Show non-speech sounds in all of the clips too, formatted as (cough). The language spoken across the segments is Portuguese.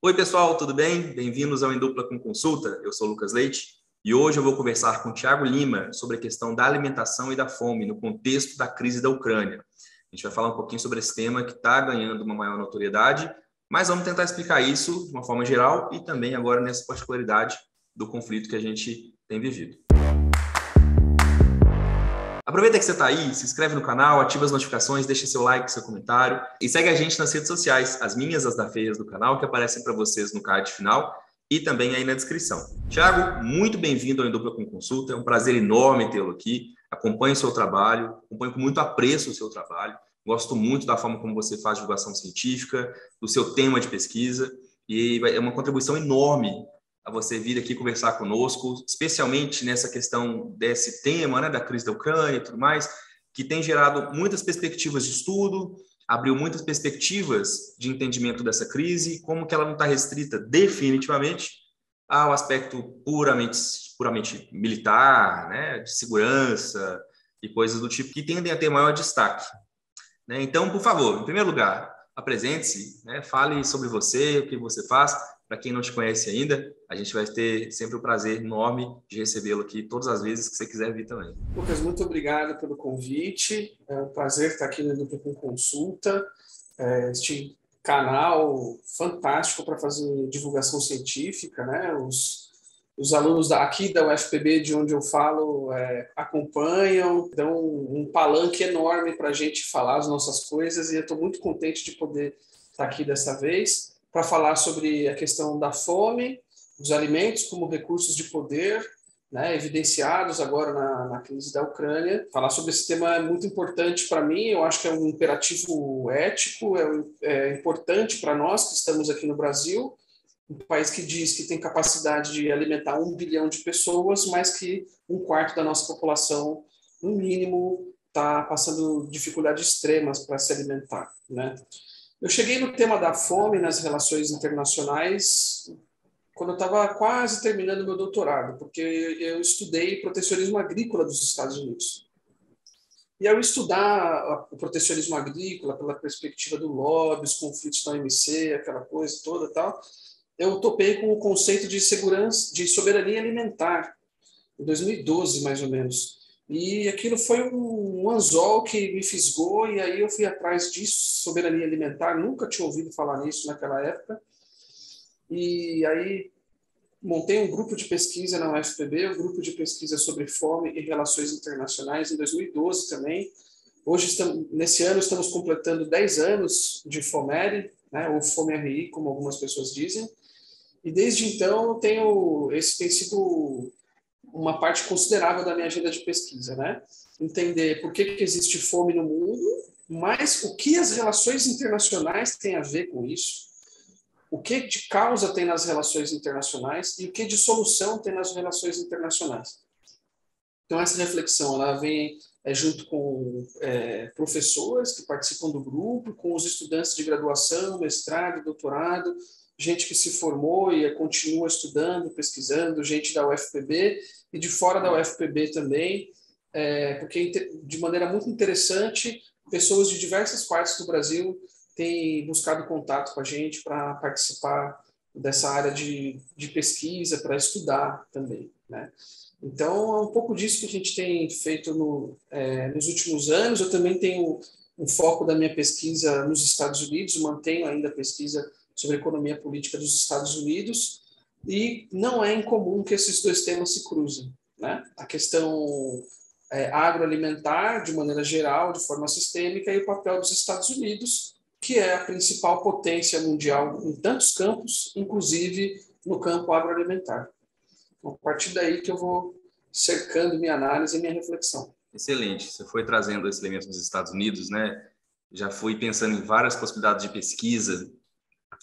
Oi, pessoal, tudo bem? Bem-vindos ao Em Dupla com Consulta. Eu sou Lucas Leite e hoje eu vou conversar com o Tiago Lima sobre a questão da alimentação e da fome no contexto da crise da Ucrânia. A gente vai falar um pouquinho sobre esse tema que está ganhando uma maior notoriedade, mas vamos tentar explicar isso de uma forma geral e também agora nessa particularidade do conflito que a gente tem vivido. Aproveita que você está aí, se inscreve no canal, ativa as notificações, deixa seu like, seu comentário e segue a gente nas redes sociais, as minhas, as da Feias do canal, que aparecem para vocês no card final e também aí na descrição. Tiago, muito bem-vindo ao Dupla com Consulta, é um prazer enorme tê-lo aqui. Acompanho o seu trabalho, acompanho com muito apreço o seu trabalho, gosto muito da forma como você faz divulgação científica, do seu tema de pesquisa, e é uma contribuição enorme a você vir aqui conversar conosco, especialmente nessa questão desse tema, né, da crise da Ucrânia e tudo mais, que tem gerado muitas perspectivas de estudo, abriu muitas perspectivas de entendimento dessa crise, como que ela não está restrita definitivamente ao aspecto puramente, puramente militar, né, de segurança e coisas do tipo que tendem a ter maior destaque. Né? Então, por favor, em primeiro lugar, apresente-se, né, fale sobre você, o que você faz, para quem não te conhece ainda, a gente vai ter sempre o prazer enorme de recebê-lo aqui todas as vezes que você quiser vir também. Lucas, muito obrigado pelo convite. É um prazer estar aqui no Educa com Consulta. É, este canal fantástico para fazer divulgação científica, né? Os, os alunos aqui da UFPB, de onde eu falo, é, acompanham, dão um palanque enorme para a gente falar as nossas coisas e eu estou muito contente de poder estar aqui dessa vez para falar sobre a questão da fome, dos alimentos como recursos de poder, né, evidenciados agora na, na, crise da Ucrânia. Falar sobre esse tema é muito importante para mim, eu acho que é um imperativo ético, é, é importante para nós que estamos aqui no Brasil, um país que diz que tem capacidade de alimentar um bilhão de pessoas, mas que um quarto da nossa população, no mínimo, está passando dificuldades extremas para se alimentar. Né? Eu cheguei no tema da fome nas relações internacionais quando eu estava quase terminando meu doutorado, porque eu estudei protecionismo agrícola dos Estados Unidos. E ao estudar o protecionismo agrícola pela perspectiva do lobby, os conflitos da OMC, aquela coisa toda tal, eu topei com o conceito de segurança, de soberania alimentar, em 2012 mais ou menos. E aquilo foi um anzol que me fisgou, e aí eu fui atrás disso, soberania alimentar, nunca tinha ouvido falar nisso naquela época. E aí montei um grupo de pesquisa na UFPB, um grupo de pesquisa sobre fome e relações internacionais em 2012 também. Hoje, estamos, nesse ano, estamos completando 10 anos de FOMERI, né, ou FOMERI, como algumas pessoas dizem. E desde então, tenho, esse tem sido uma parte considerável da minha agenda de pesquisa, né? Entender por que, que existe fome no mundo, mas o que as relações internacionais têm a ver com isso, o que de causa tem nas relações internacionais e o que de solução tem nas relações internacionais. Então essa reflexão ela vem é, junto com é, professores que participam do grupo, com os estudantes de graduação, mestrado, doutorado, gente que se formou e continua estudando, pesquisando, gente da UFPB e de fora da UFPB também, é, porque de maneira muito interessante, pessoas de diversas partes do Brasil têm buscado contato com a gente para participar dessa área de, de pesquisa, para estudar também, né? Então, é um pouco disso que a gente tem feito no, é, nos últimos anos. Eu também tenho um foco da minha pesquisa nos Estados Unidos, mantenho ainda a pesquisa sobre economia política dos Estados Unidos, e não é incomum que esses dois temas se cruzem. Né? A questão é, agroalimentar, de maneira geral, de forma sistêmica, e o papel dos Estados Unidos, que é a principal potência mundial em tantos campos, inclusive no campo agroalimentar. Então, a partir daí que eu vou cercando minha análise e minha reflexão. Excelente. Você foi trazendo esse elemento dos Estados Unidos, né? Já fui pensando em várias possibilidades de pesquisa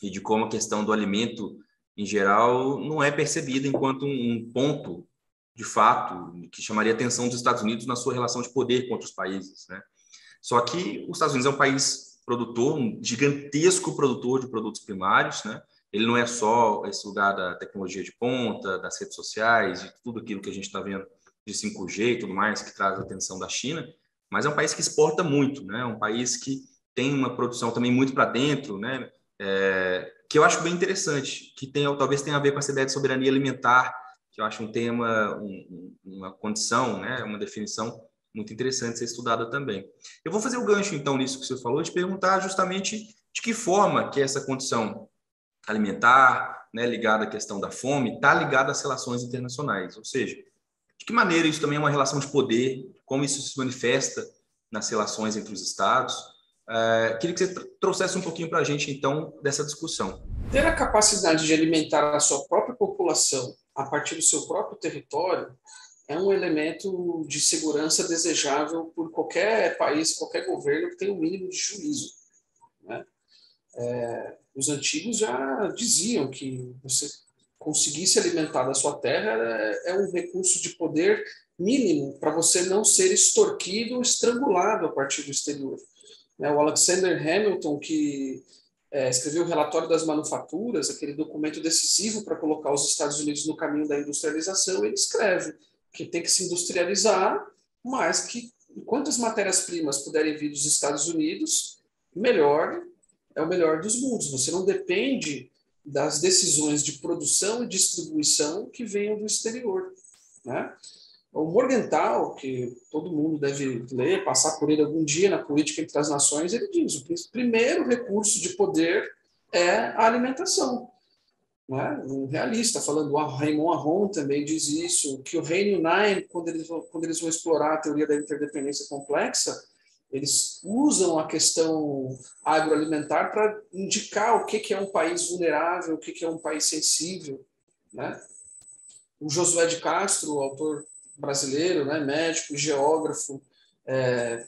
e de como a questão do alimento, em geral, não é percebida enquanto um ponto, de fato, que chamaria a atenção dos Estados Unidos na sua relação de poder com outros países. Né? Só que os Estados Unidos é um país produtor, um gigantesco produtor de produtos primários, né? Ele não é só esse lugar da tecnologia de ponta, das redes sociais, de tudo aquilo que a gente está vendo de 5G e tudo mais que traz a atenção da China, mas é um país que exporta muito, né? É um país que tem uma produção também muito para dentro, né? é, que eu acho bem interessante, que tem, talvez tenha a ver com essa ideia de soberania alimentar, que eu acho um tema, um, uma condição, né, uma definição muito interessante ser estudada também. Eu vou fazer o gancho, então, nisso que você falou, de perguntar justamente de que forma que essa condição alimentar, né, ligada à questão da fome, está ligada às relações internacionais, ou seja, de que maneira isso também é uma relação de poder, como isso se manifesta nas relações entre os Estados. É, queria que você trouxesse um pouquinho para a gente, então, dessa discussão. Ter a capacidade de alimentar a sua própria população a partir do seu próprio território é um elemento de segurança desejável por qualquer país, qualquer governo que tenha um mínimo de juízo. Né? É, os antigos já diziam que você conseguir se alimentar da sua terra é, é um recurso de poder mínimo para você não ser extorquido ou estrangulado a partir do exterior. Né? O Alexander Hamilton, que é, escreveu o Relatório das Manufaturas, aquele documento decisivo para colocar os Estados Unidos no caminho da industrialização, ele escreve que tem que se industrializar, mas que quantas matérias-primas puderem vir dos Estados Unidos, melhor é o melhor dos mundos. Você não depende das decisões de produção e distribuição que venham do exterior. Né? O Morgenthau, que todo mundo deve ler, passar por ele algum dia na política entre as nações, ele diz: o primeiro recurso de poder é a alimentação. Né? Um realista falando, o Raymond Aron também diz isso, que o Reino Nine, quando eles, quando eles vão explorar a teoria da interdependência complexa, eles usam a questão agroalimentar para indicar o que, que é um país vulnerável, o que, que é um país sensível. Né? O Josué de Castro, autor brasileiro, né, médico, geógrafo, é,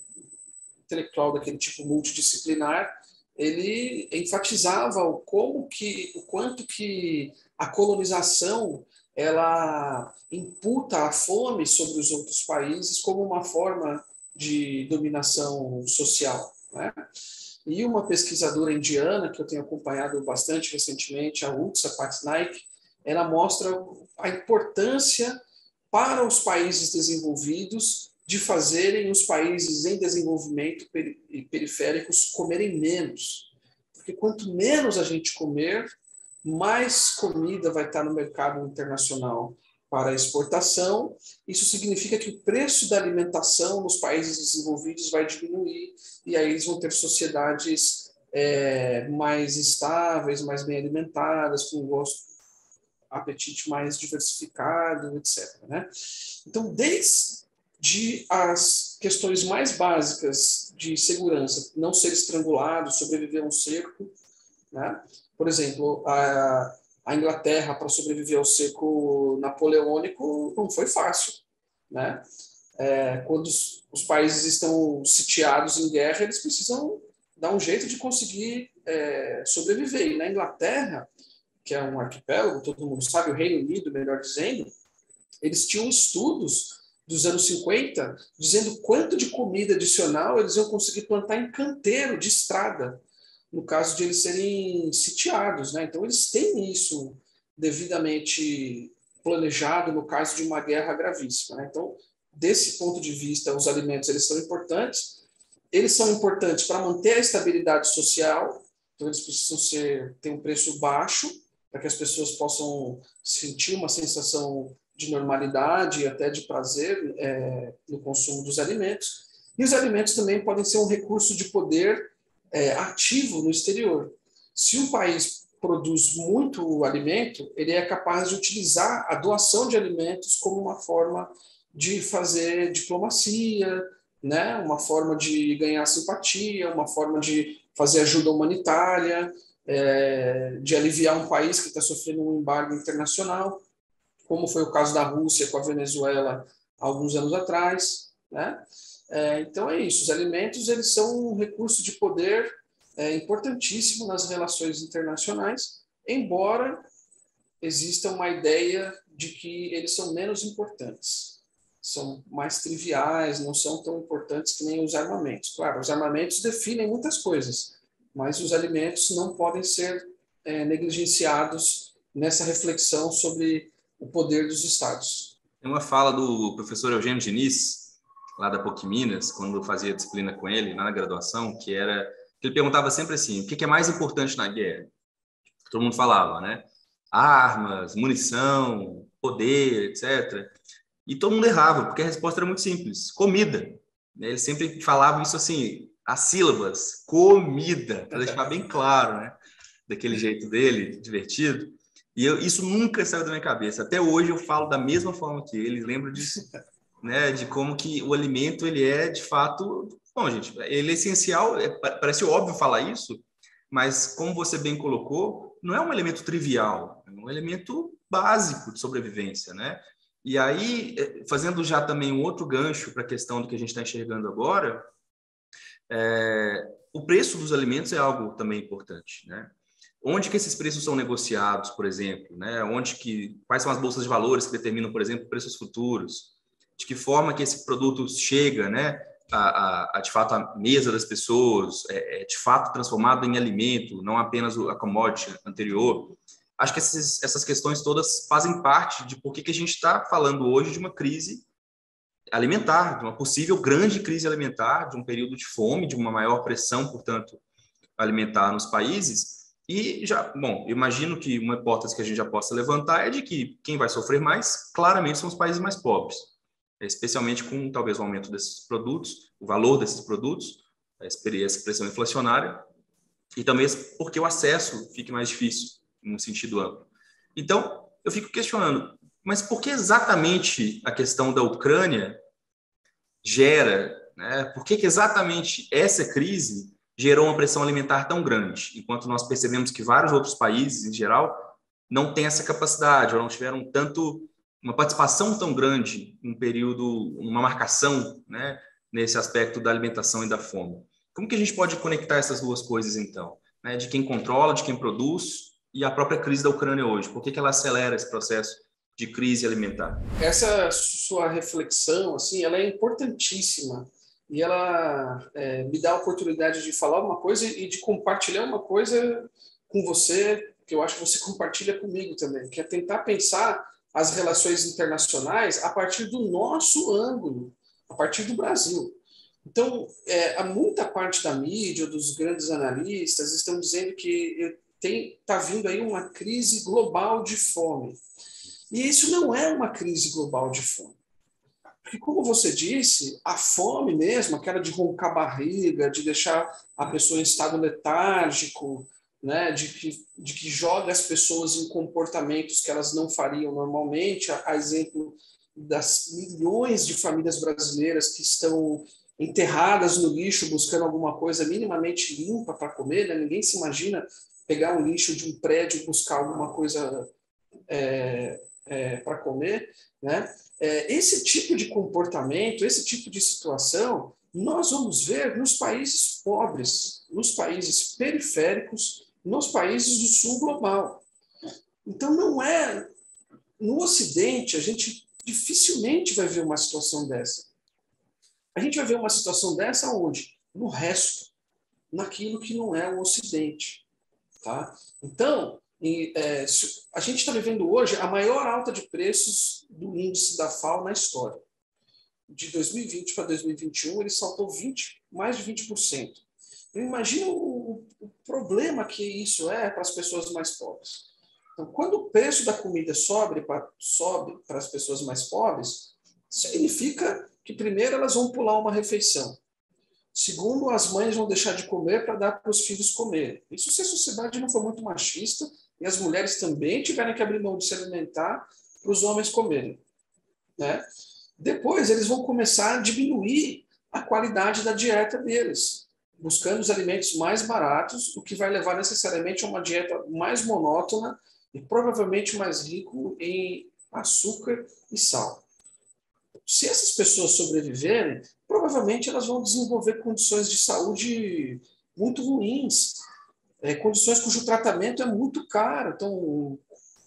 intelectual daquele tipo multidisciplinar, ele enfatizava o como que, o quanto que a colonização ela imputa a fome sobre os outros países como uma forma de dominação social. Né? E uma pesquisadora indiana, que eu tenho acompanhado bastante recentemente, a Utsa Patnaik, ela mostra a importância para os países desenvolvidos de fazerem os países em desenvolvimento e periféricos comerem menos. Porque quanto menos a gente comer, mais comida vai estar no mercado internacional para exportação. Isso significa que o preço da alimentação nos países desenvolvidos vai diminuir e aí eles vão ter sociedades é, mais estáveis, mais bem alimentadas, com gosto apetite mais diversificado, etc. Né? Então, desde as questões mais básicas de segurança, não ser estrangulado, sobreviver a um cerco, né? por exemplo, a, a Inglaterra para sobreviver ao cerco napoleônico não foi fácil, né? É, quando os, os, países estão sitiados em guerra, eles precisam dar um jeito de conseguir é, sobreviver. E na Inglaterra, que é um arquipélago, todo mundo sabe, o Reino Unido, melhor dizendo, eles tinham estudos dos anos 50 dizendo quanto de comida adicional eles iam conseguir plantar em canteiro de estrada, no caso de eles serem sitiados. Né? Então, eles têm isso devidamente planejado no caso de uma guerra gravíssima. Né? Então, desse ponto de vista, os alimentos eles são importantes. Eles são importantes para manter a estabilidade social, então eles precisam ser ter um preço baixo para que as pessoas possam sentir uma sensação de normalidade e até de prazer é, no consumo dos alimentos. E os alimentos também podem ser um recurso de poder é, ativo no exterior. Se um país produz muito alimento, ele é capaz de utilizar a doação de alimentos como uma forma de fazer diplomacia, né? uma forma de ganhar simpatia, uma forma de fazer ajuda humanitária é, de aliviar um país que está sofrendo um embargo internacional, como foi o caso da Rússia com a Venezuela alguns anos atrás. Né? É, então é isso. Os alimentos eles são um recurso de poder é, importantíssimo nas relações internacionais, embora exista uma ideia de que eles são menos importantes, são mais triviais, não são tão importantes que nem os armamentos. Claro, os armamentos definem muitas coisas, mas os alimentos não podem ser é, negligenciados nessa reflexão sobre o poder dos estados. Tem uma fala do professor Eugênio Diniz, lá da PUC Minas, quando fazia disciplina com ele na graduação, que era que ele perguntava sempre assim: o que é mais importante na guerra? todo mundo falava, né? Armas, munição, poder, etc. E todo mundo errava, porque a resposta era muito simples: comida. Né? Eles sempre falavam isso assim, as sílabas, comida, para deixar bem claro, né? Daquele jeito dele, divertido. E eu, isso nunca saiu da minha cabeça. Até hoje eu falo da mesma forma que eles, lembro disso, (laughs) né? De como que o alimento ele é de fato, bom, gente, ele é essencial. É, parece óbvio falar isso, mas como você bem colocou, não é um elemento trivial, é um elemento básico de sobrevivência, né? E aí, é, fazendo já também um outro gancho para a questão do que a gente está enxergando agora, é, o preço dos alimentos é algo também importante, né? Onde que esses preços são negociados, por exemplo, né? Onde que quais são as bolsas de valores que determinam, por exemplo, preços futuros? De que forma que esse produto chega, né? A, a, a de fato a mesa das pessoas, é, é, de fato transformado em alimento, não apenas a commodity anterior. Acho que esses, essas questões todas fazem parte de por que, que a gente está falando hoje de uma crise alimentar, de uma possível grande crise alimentar, de um período de fome, de uma maior pressão, portanto, alimentar nos países. E já, bom, imagino que uma hipótese que a gente já possa levantar é de que quem vai sofrer mais, claramente, são os países mais pobres, especialmente com talvez o aumento desses produtos, o valor desses produtos, essa pressão inflacionária, e também porque o acesso fique mais difícil, num sentido amplo. Então, eu fico questionando, mas por que exatamente a questão da Ucrânia gera, né? Por que, que exatamente essa crise gerou uma pressão alimentar tão grande, enquanto nós percebemos que vários outros países, em geral, não têm essa capacidade, ou não tiveram tanto uma participação tão grande um período, uma marcação, né, nesse aspecto da alimentação e da fome. Como que a gente pode conectar essas duas coisas então, né, de quem controla, de quem produz e a própria crise da Ucrânia hoje? Por que, que ela acelera esse processo de crise alimentar. Essa sua reflexão, assim, ela é importantíssima e ela é, me dá a oportunidade de falar uma coisa e de compartilhar uma coisa com você que eu acho que você compartilha comigo também, que é tentar pensar as relações internacionais a partir do nosso ângulo, a partir do Brasil. Então, é, muita parte da mídia, dos grandes analistas, estão dizendo que está vindo aí uma crise global de fome. E isso não é uma crise global de fome. Porque, como você disse, a fome mesmo, aquela de roncar barriga, de deixar a pessoa em estado letárgico, né, de, que, de que joga as pessoas em comportamentos que elas não fariam normalmente, a, a exemplo das milhões de famílias brasileiras que estão enterradas no lixo buscando alguma coisa minimamente limpa para comer. Né? Ninguém se imagina pegar um lixo de um prédio e buscar alguma coisa é, é, para comer, né? É, esse tipo de comportamento, esse tipo de situação, nós vamos ver nos países pobres, nos países periféricos, nos países do sul global. Então, não é. No Ocidente, a gente dificilmente vai ver uma situação dessa. A gente vai ver uma situação dessa onde? No resto, naquilo que não é o Ocidente. Tá? Então, e, é, a gente está vivendo hoje a maior alta de preços do índice da FAO na história. De 2020 para 2021, ele saltou 20, mais de 20%. Então, imagina o, o problema que isso é para as pessoas mais pobres. Então, quando o preço da comida sobe para sobe para as pessoas mais pobres, significa que primeiro elas vão pular uma refeição. Segundo, as mães vão deixar de comer para dar para os filhos comer. Isso se a sociedade não for muito machista, e as mulheres também tiverem que abrir mão de se alimentar para os homens comerem. Né? Depois, eles vão começar a diminuir a qualidade da dieta deles, buscando os alimentos mais baratos, o que vai levar necessariamente a uma dieta mais monótona e provavelmente mais rico em açúcar e sal. Se essas pessoas sobreviverem, provavelmente elas vão desenvolver condições de saúde muito ruins, é, condições cujo tratamento é muito caro. Então,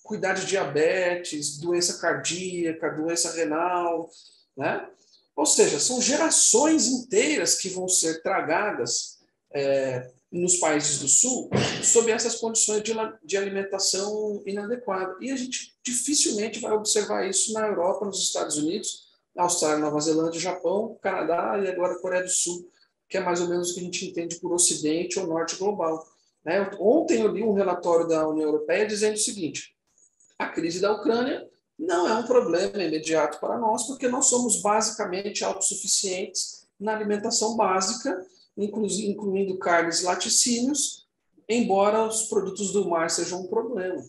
cuidar de diabetes, doença cardíaca, doença renal, né? Ou seja, são gerações inteiras que vão ser tragadas é, nos países do Sul sob essas condições de, de alimentação inadequada. E a gente dificilmente vai observar isso na Europa, nos Estados Unidos, na Austrália, Nova Zelândia, Japão, Canadá e agora Coreia do Sul, que é mais ou menos o que a gente entende por Ocidente ou Norte global. Né? Ontem eu li um relatório da União Europeia dizendo o seguinte: a crise da Ucrânia não é um problema imediato para nós, porque nós somos basicamente autossuficientes na alimentação básica, incluindo carnes e laticínios, embora os produtos do mar sejam um problema.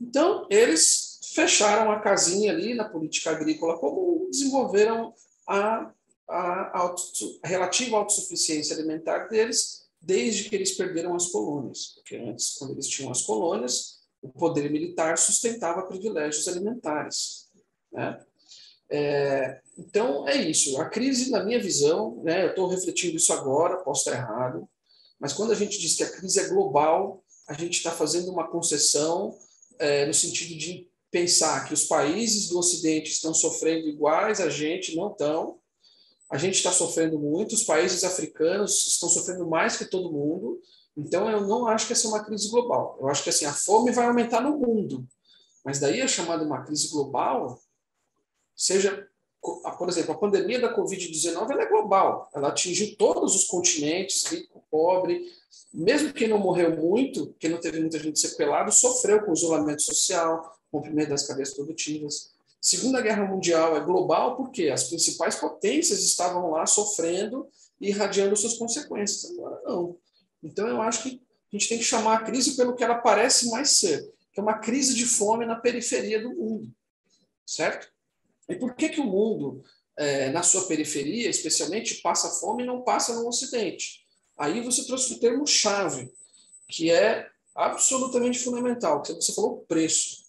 Então, eles fecharam a casinha ali na política agrícola comum, desenvolveram a, a, auto, a relativa autossuficiência alimentar deles desde que eles perderam as colônias. Porque antes, quando eles tinham as colônias, o poder militar sustentava privilégios alimentares. Né? É, então, é isso. A crise, na minha visão, né, eu estou refletindo isso agora, posso estar errado, mas quando a gente diz que a crise é global, a gente está fazendo uma concessão é, no sentido de pensar que os países do Ocidente estão sofrendo iguais a gente, não estão. A gente está sofrendo muito, os países africanos estão sofrendo mais que todo mundo. Então, eu não acho que essa é uma crise global. Eu acho que assim, a fome vai aumentar no mundo. Mas daí é chamada uma crise global, seja, por exemplo, a pandemia da Covid-19 é global. Ela atingiu todos os continentes, rico, pobre. Mesmo quem não morreu muito, quem não teve muita gente sequelado, sofreu com isolamento social, rompimento das cadeias produtivas. Segunda Guerra Mundial é global porque as principais potências estavam lá sofrendo e irradiando suas consequências. Agora não. Então eu acho que a gente tem que chamar a crise pelo que ela parece mais ser, que é uma crise de fome na periferia do mundo, certo? E por que que o mundo é, na sua periferia, especialmente, passa fome e não passa no Ocidente? Aí você trouxe um termo chave, que é absolutamente fundamental, que você falou preço.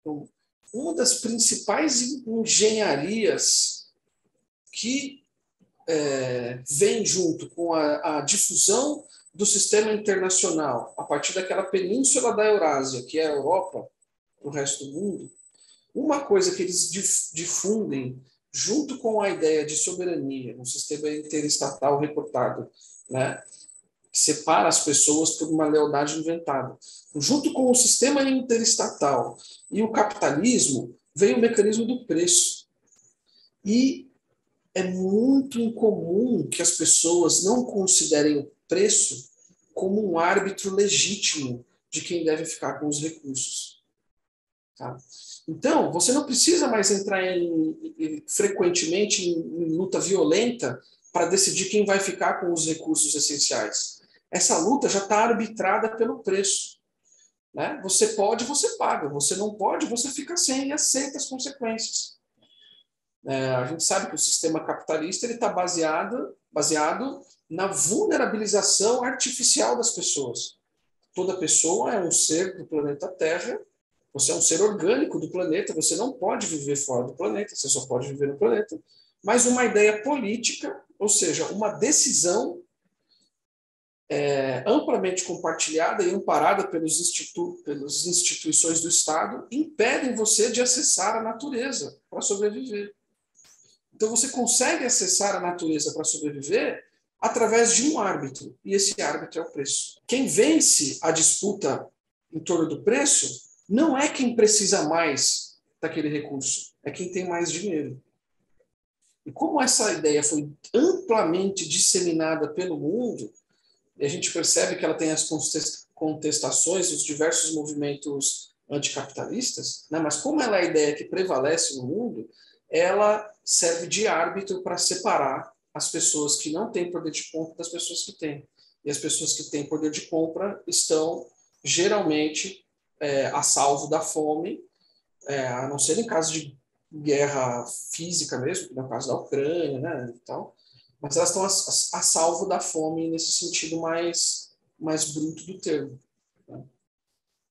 Então, uma das principais engenharias que é, vem junto com a, a, difusão do sistema internacional a partir daquela península da Eurásia, que é a Europa, o resto do mundo, uma coisa que eles difundem junto com a ideia de soberania, um sistema interestatal reportado, né, que separa as pessoas por uma lealdade inventada. Junto com o sistema interestatal e o capitalismo, veio o mecanismo do preço. E é muito incomum que as pessoas não considerem o preço como um árbitro legítimo de quem deve ficar com os recursos. Tá? Então, você não precisa mais entrar em, em, frequentemente em, em luta violenta para decidir quem vai ficar com os recursos essenciais. Essa luta já está arbitrada pelo preço. Né? Você pode, você paga. Você não pode, você fica sem e aceita as consequências. É, a gente sabe que o sistema capitalista está baseado, baseado na vulnerabilização artificial das pessoas. Toda pessoa é um ser do planeta Terra, você é um ser orgânico do planeta, você não pode viver fora do planeta, você só pode viver no planeta. Mas uma ideia política, ou seja, uma decisão é, amplamente compartilhada e amparada pelos institu pelas instituições do Estado, impedem você de acessar a natureza para sobreviver. Então, você consegue acessar a natureza para sobreviver através de um árbitro, e esse árbitro é o preço. Quem vence a disputa em torno do preço não é quem precisa mais daquele recurso, é quem tem mais dinheiro. E como essa ideia foi amplamente disseminada pelo mundo, e a gente percebe que ela tem as contestações dos diversos movimentos anticapitalistas, né? mas como ela é a ideia que prevalece no mundo, ela serve de árbitro para separar as pessoas que não têm poder de compra das pessoas que têm. E as pessoas que têm poder de compra estão geralmente é, a salvo da fome, é, a não ser em caso de guerra física mesmo, no caso da Ucrânia, né, e tal, mas elas estão a, a, a, salvo da fome nesse sentido mais, mais bruto do termo. Né?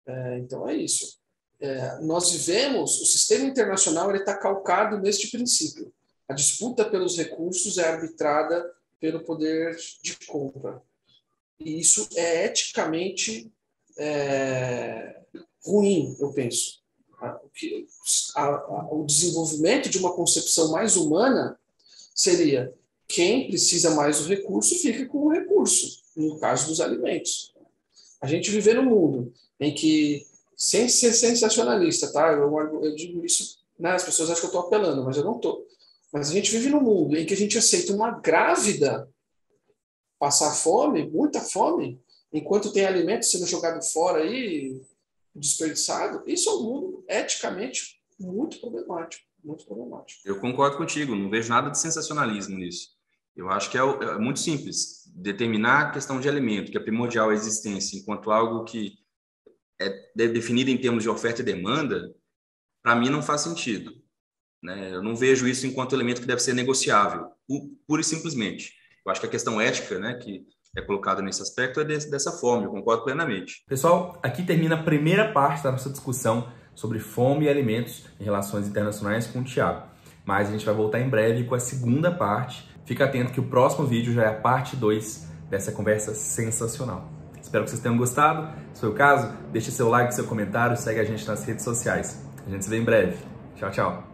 É, então é isso. É, nós vivemos, o sistema internacional está calcado neste princípio. A disputa pelos recursos é arbitrada pelo poder de compra. E isso é eticamente é, ruim, eu penso. o desenvolvimento de uma concepção mais humana seria quem precisa mais do recurso fica com o recurso, no caso dos alimentos. A gente vive num mundo em que, sem ser sensacionalista, tá? Eu, eu digo isso, né? as pessoas acham que eu estou apelando, mas eu não estou. Mas a gente vive num mundo em que a gente aceita uma grávida passar fome, muita fome, enquanto tem alimento sendo jogado fora aí, desperdiçado, isso é um mundo eticamente muito problemático, muito problemático. Eu concordo contigo, não vejo nada de sensacionalismo nisso. Eu acho que é, é muito simples determinar a questão de alimento, que é primordial a existência, enquanto algo que é definido em termos de oferta e demanda, para mim não faz sentido. Né? Eu não vejo isso enquanto elemento que deve ser negociável, pura e simplesmente. Eu acho que a questão ética, né, que é colocada nesse aspecto, é desse, dessa forma, eu concordo plenamente. Pessoal, aqui termina a primeira parte da nossa discussão sobre fome e alimentos em relações internacionais com o Tiago. Mas a gente vai voltar em breve com a segunda parte. Fica atento que o próximo vídeo já é a parte 2 dessa conversa sensacional. Espero que vocês tenham gostado. Se foi o caso, deixe seu like, seu comentário, segue a gente nas redes sociais. A gente se vê em breve. Tchau, tchau.